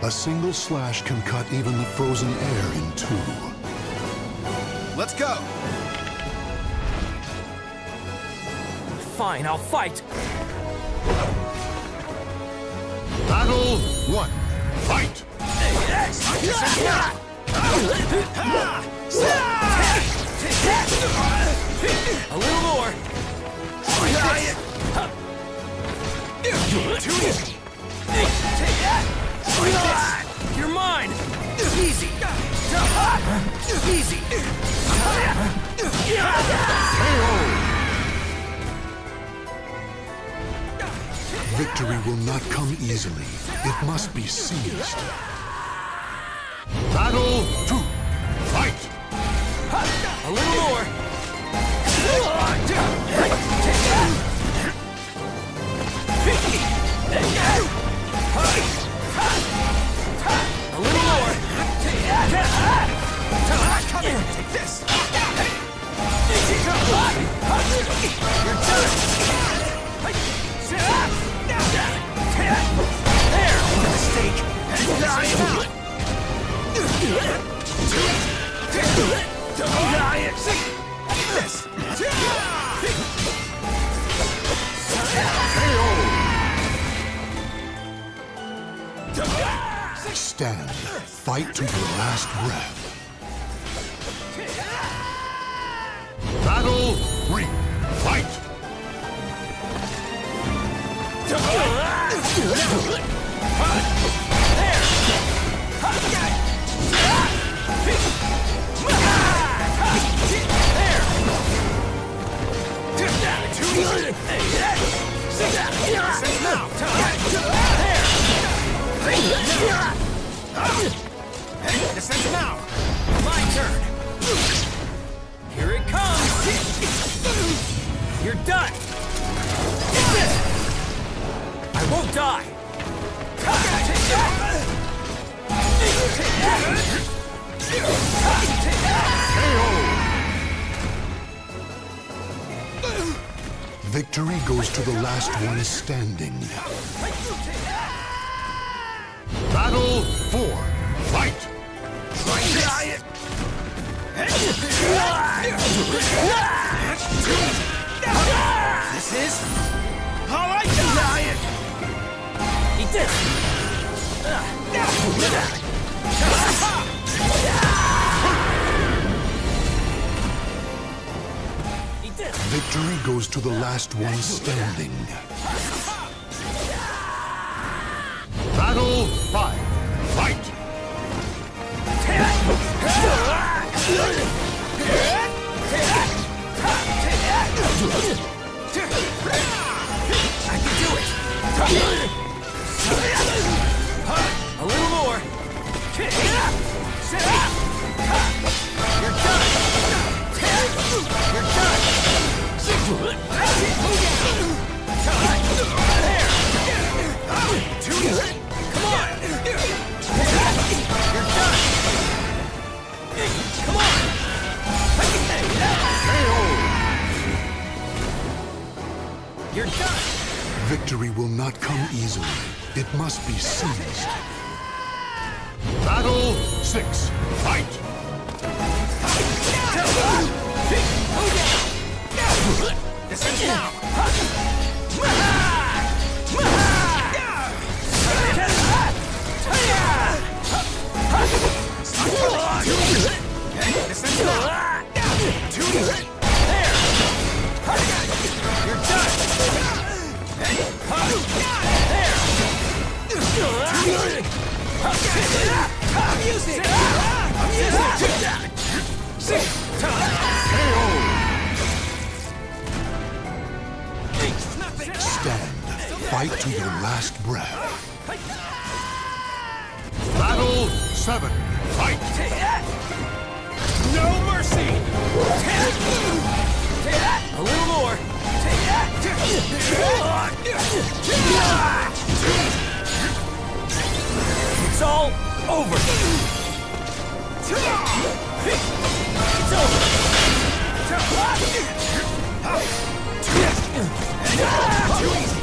A single slash can cut even the frozen air in two. Let's go! Fine, I'll fight. Battle one. Fight! A little more. You're mine. Easy. Easy. Victory will not come easily. It must be seized. Battle two. Fight! A little more. Stand. Fight to your last breath. Battle three. Fight! Descend now! My turn. Here it comes. You're done. Get this. I won't die. Victory goes to the last one standing. Battle four. Fight! This is... How I die! This. Eat this. Victory goes to the last one standing. Battle five. Fight! Victory will not come easily. It must be seized. Battle six. Fight! Now! Fight to your last breath. Battle seven. Fight! No mercy! A little more. It's all over. It's over. You're tough!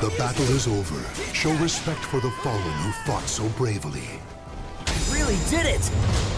The battle is over. Show respect for the fallen who fought so bravely. I Really did it!